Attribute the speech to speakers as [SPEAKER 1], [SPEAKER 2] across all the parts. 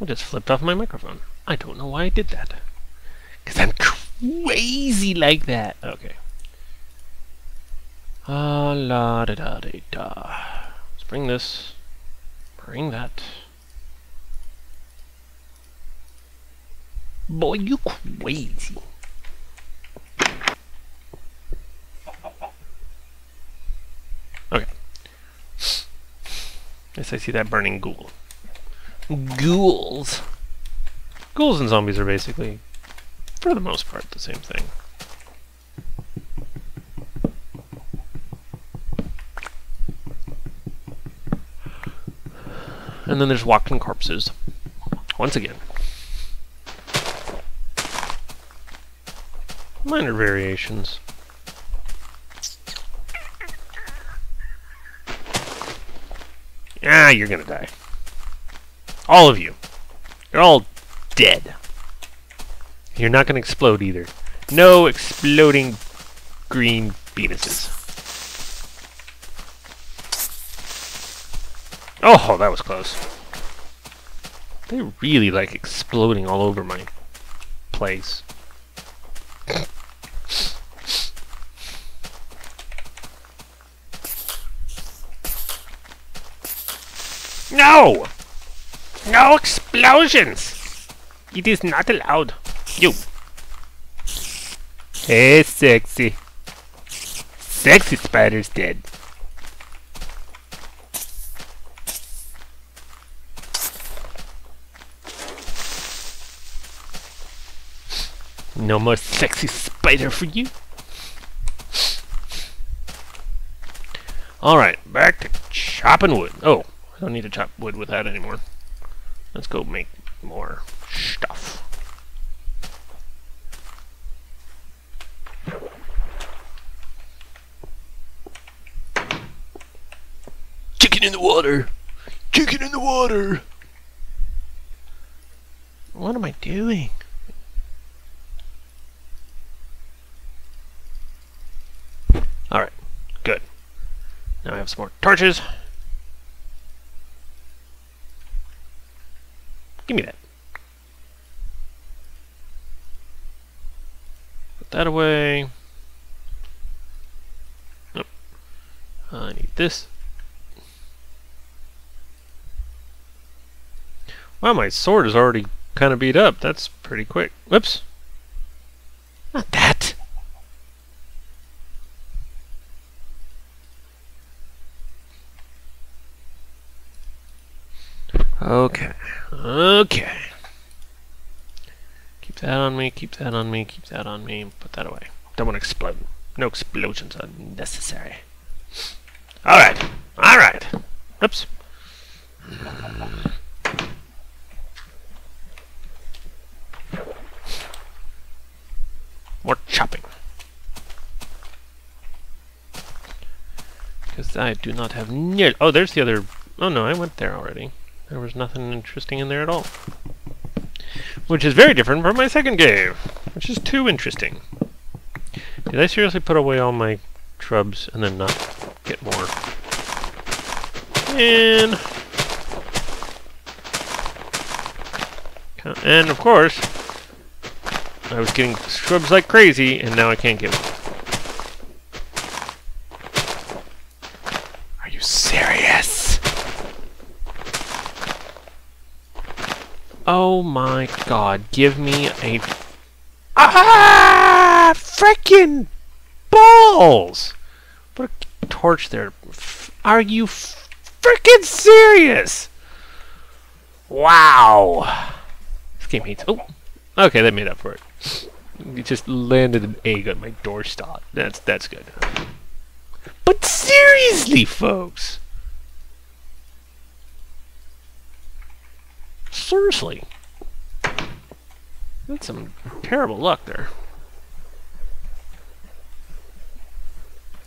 [SPEAKER 1] I just flipped off my microphone. I don't know why I did that. Because I'm crazy like that. Okay. Ah, la da da da da. Let's bring this. Bring that. Boy, you crazy. Okay. Yes, I see that burning ghoul. Ghouls. Ghouls and zombies are basically, for the most part, the same thing. And then there's walking corpses. Once again. Minor variations. Ah, you're gonna die. All of you. You're all dead. You're not gonna explode either. No exploding green penises. Oh, that was close. They really like exploding all over my place. No! No explosions! It is not allowed. You. Hey, sexy. Sexy spider's dead. No more sexy spider for you. Alright, back to chopping wood. Oh, I don't need to chop wood with that anymore. Let's go make more stuff. Chicken in the water! Chicken in the water! What am I doing? Alright, good. Now I have some more torches. Give me that. Put that away. Nope. I need this. Wow, my sword is already kind of beat up. That's pretty quick. Whoops. Not that. Okay. Okay. Keep that on keep that on me, keep that on me. Put that away. Don't want to explode. No explosions are necessary. Alright. Alright. Oops. More chopping. Because I do not have near... Oh, there's the other... Oh no, I went there already. There was nothing interesting in there at all. Which is very different from my second game, which is too interesting. Did I seriously put away all my shrubs and then not get more? And... And of course, I was getting shrubs like crazy, and now I can't get. Are you serious? Oh my god, give me a... Ah! Frickin' balls! Put a torch there. Are you frickin' serious? Wow! This game hates... Oh! Okay, that made up for it. It just landed an egg on my doorstop. That's that's good. But seriously, folks! Seriously. That's some terrible luck there.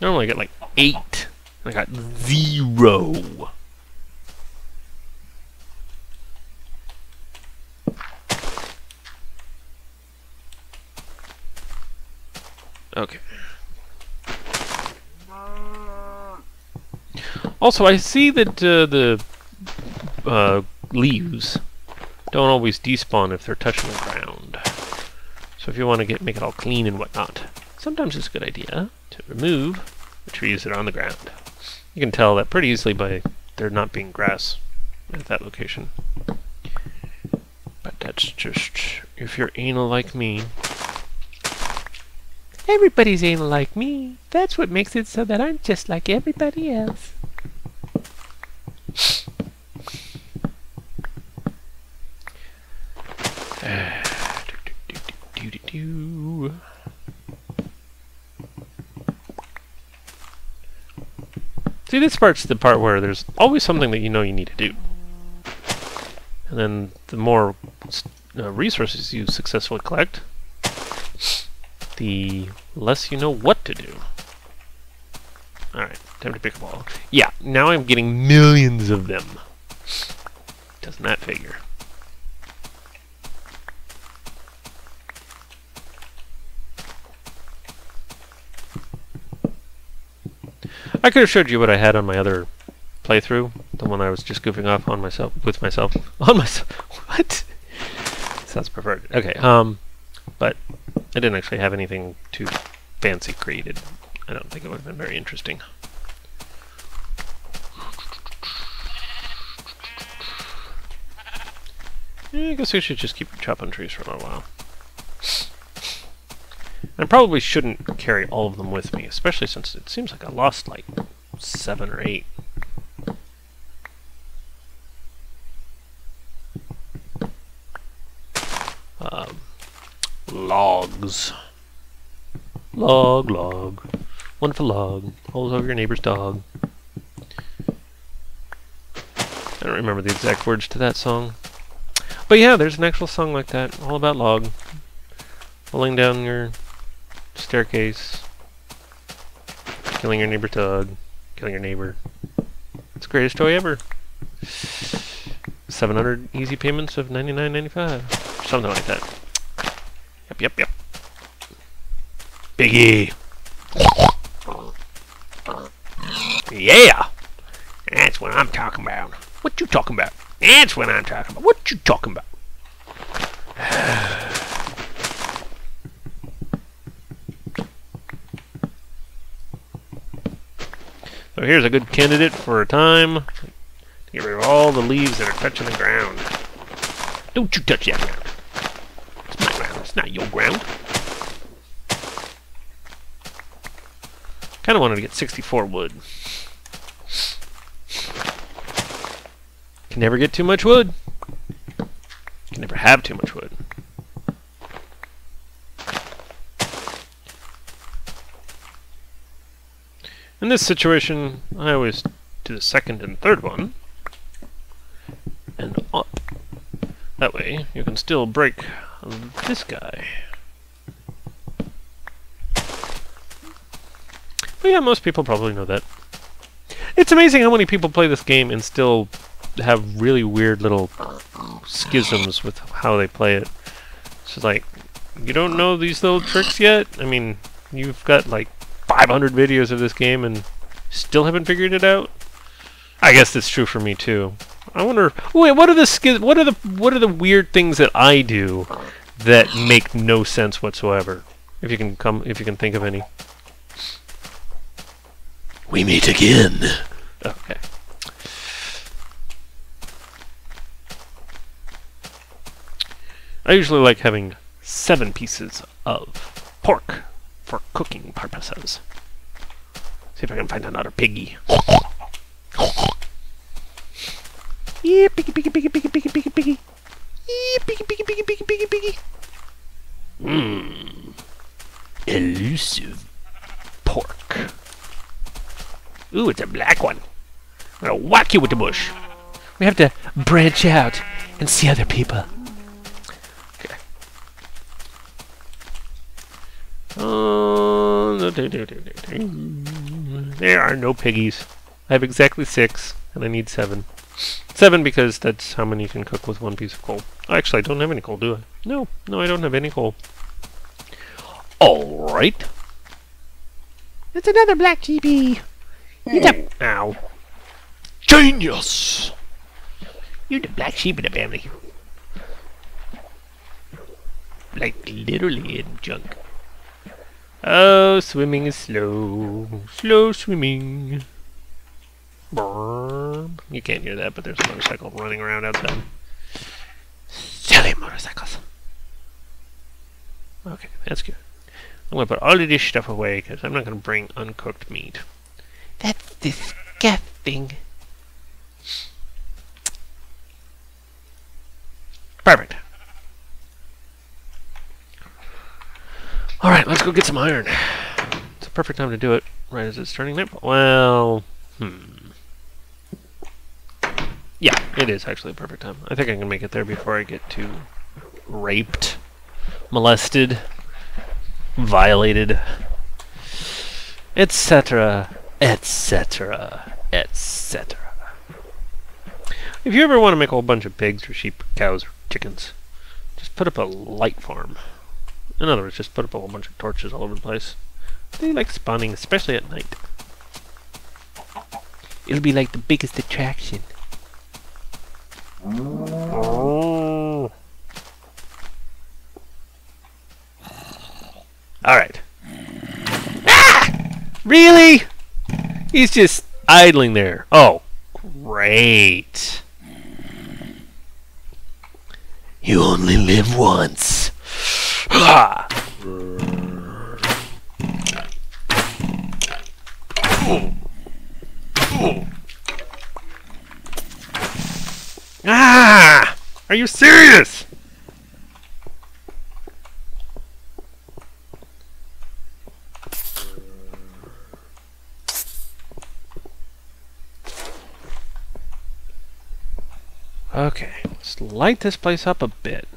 [SPEAKER 1] Normally I get like eight. I got zero. Okay. Also, I see that uh, the uh, leaves don't always despawn if they're touching the ground. So if you want to get make it all clean and whatnot, sometimes it's a good idea to remove the trees that are on the ground. You can tell that pretty easily by there not being grass at that location. But that's just if you're anal like me.
[SPEAKER 2] Everybody's anal like me. That's what makes it so that I'm just like everybody else.
[SPEAKER 1] do, do, do, do. See, this part's the part where there's always something that you know you need to do. And then the more uh, resources you successfully collect, the less you know what to do. Alright, time to pick a ball. Yeah, now I'm getting millions of them. Doesn't that figure? I could have showed you what I had on my other playthrough, the one I was just goofing off on myself with myself on myself. What? Sounds perverted. Okay, um, but I didn't actually have anything too fancy created. I don't think it would have been very interesting. Yeah, I guess we should just keep chopping trees for a little while. I probably shouldn't carry all of them with me, especially since it seems like I lost like seven or eight. Um, logs. Log, log. One for log. Holes over your neighbor's dog. I don't remember the exact words to that song. But yeah, there's an actual song like that, all about log. Pulling down your staircase. Killing your neighbor dog. Killing your neighbor. It's the greatest toy ever. 700 easy payments of 99.95. Something like that. Yep, yep, yep. Biggie. Yeah. That's what I'm talking about. What you talking about? That's what I'm talking about. What you talking about? So here's a good candidate for a time to get rid of all the leaves that are touching the ground. Don't you touch that ground. It's my ground. It's not your ground. Kind of wanted to get 64 wood. Can never get too much wood. Can never have too much wood. In this situation, I always do the second and third one. And. That way, you can still break this guy. But yeah, most people probably know that. It's amazing how many people play this game and still have really weird little schisms with how they play it. It's just like, you don't know these little tricks yet? I mean, you've got like 500 videos of this game and still haven't figured it out? I guess that's true for me too. I wonder, wait, what are the skis, what are the, what are the weird things that I do that make no sense whatsoever? If you can come, if you can think of any. We meet again. Okay. I usually like having seven pieces of pork for cooking purposes. See if I can find another piggy. Yeah, piggy, piggy, piggy, piggy, piggy, piggy, piggy. Yeah, piggy, piggy, piggy, piggy, piggy, piggy. Mmm. Elusive pork. Ooh, it's a black one. I'm gonna whack you with the bush.
[SPEAKER 2] We have to branch out and see other people.
[SPEAKER 1] Okay. Uh, there are no piggies. I have exactly six, and I need seven. Seven because that's how many you can cook with one piece of coal. Actually, I don't have any coal, do I? No, no, I don't have any coal. Alright.
[SPEAKER 2] It's another black GB.
[SPEAKER 1] Eat up. Ow. Genius!
[SPEAKER 2] You're the black sheep of the family.
[SPEAKER 1] Like literally in junk. Oh, swimming is slow. Slow swimming. You can't hear that, but there's a motorcycle running around outside. Silly motorcycles. Okay, that's good. I'm gonna put all of this stuff away because I'm not gonna bring uncooked meat.
[SPEAKER 2] That's disgusting.
[SPEAKER 1] Perfect. Alright, let's go get some iron. It's a perfect time to do it, right as it's turning night. Well, hmm. Yeah, it is actually a perfect time. I think I can make it there before I get too raped, molested, violated, etc., etc., etc. If you ever want to make a whole bunch of pigs or sheep or cows or chickens, just put up a light farm. In other words, just put up a whole bunch of torches all over the place. They like spawning, especially at night.
[SPEAKER 2] It'll be like the biggest attraction.
[SPEAKER 1] Oh. Alright. Ah! Really? He's just idling there. Oh, great. You only live once. Ha! Ah! Are you serious? Okay, let's light this place up a bit.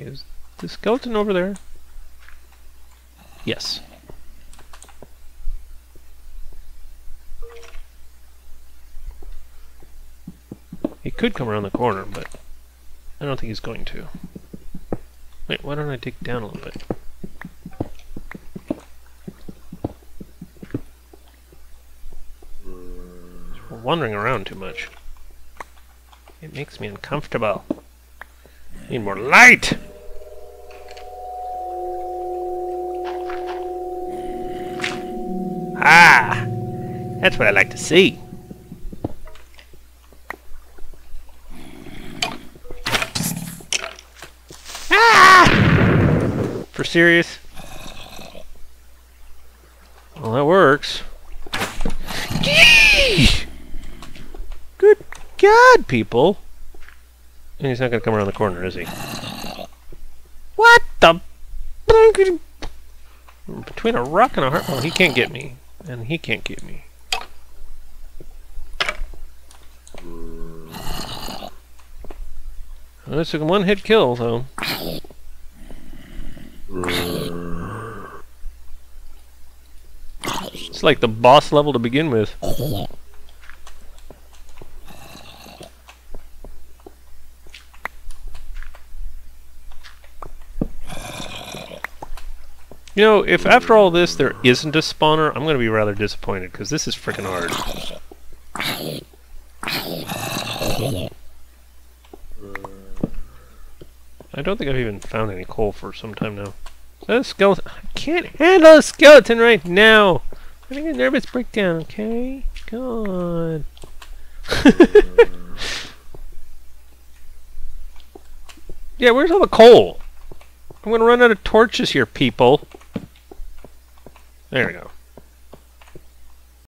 [SPEAKER 1] Is the skeleton over there? Yes. He could come around the corner, but I don't think he's going to. Wait, why don't I dig down a little bit? We're wandering around too much. It makes me uncomfortable. Need more light! That's what I like to see. Ah! For serious? Well, that works. Gee! Good God, people! And he's not going to come around the corner, is he? What the? Between a rock and a hard... Well, he can't get me. And he can't get me. Well, that's a one-hit kill, though. It's like the boss level to begin with. You know, if after all this there isn't a spawner, I'm going to be rather disappointed, because this is freaking hard. Uh, I don't think I've even found any coal for some time now. That a skeleton? I can't handle a skeleton right now! I'm having a nervous breakdown, okay? God. yeah, where's all the coal? I'm gonna run out of torches here, people. There we go.